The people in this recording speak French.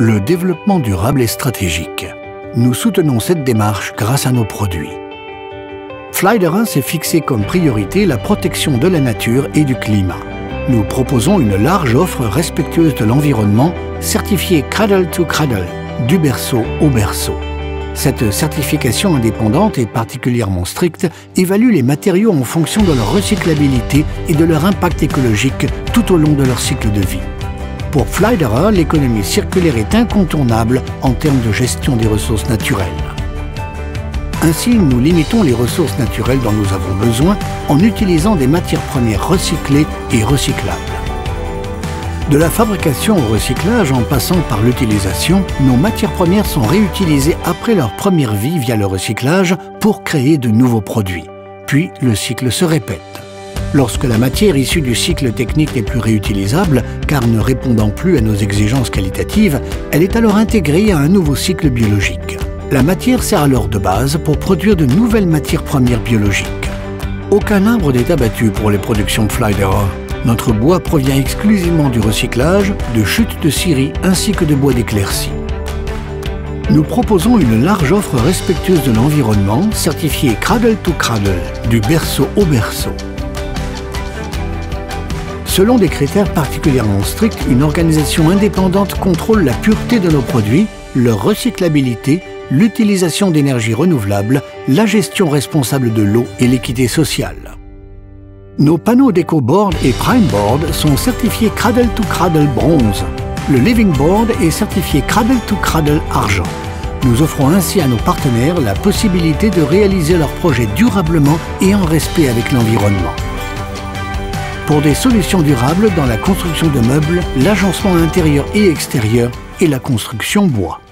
Le développement durable est stratégique. Nous soutenons cette démarche grâce à nos produits. Flydera s'est fixé comme priorité la protection de la nature et du climat. Nous proposons une large offre respectueuse de l'environnement, certifiée Cradle to Cradle, du berceau au berceau. Cette certification indépendante et particulièrement stricte évalue les matériaux en fonction de leur recyclabilité et de leur impact écologique tout au long de leur cycle de vie. Pour Flydera, l'économie circulaire est incontournable en termes de gestion des ressources naturelles. Ainsi, nous limitons les ressources naturelles dont nous avons besoin en utilisant des matières premières recyclées et recyclables. De la fabrication au recyclage en passant par l'utilisation, nos matières premières sont réutilisées après leur première vie via le recyclage pour créer de nouveaux produits. Puis le cycle se répète. Lorsque la matière issue du cycle technique n'est plus réutilisable, car ne répondant plus à nos exigences qualitatives, elle est alors intégrée à un nouveau cycle biologique. La matière sert alors de base pour produire de nouvelles matières premières biologiques. Aucun arbre n'est abattu pour les productions de Flydera. Notre bois provient exclusivement du recyclage, de chutes de scierie ainsi que de bois d'éclaircie. Nous proposons une large offre respectueuse de l'environnement, certifiée Cradle to Cradle, du berceau au berceau. Selon des critères particulièrement stricts, une organisation indépendante contrôle la pureté de nos produits, leur recyclabilité, l'utilisation d'énergie renouvelable, la gestion responsable de l'eau et l'équité sociale. Nos panneaux DecoBoard et PrimeBoard sont certifiés Cradle to Cradle bronze. Le Living Board est certifié Cradle to Cradle argent. Nous offrons ainsi à nos partenaires la possibilité de réaliser leurs projets durablement et en respect avec l'environnement. Pour des solutions durables dans la construction de meubles, l'agencement intérieur et extérieur et la construction bois.